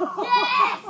Yes!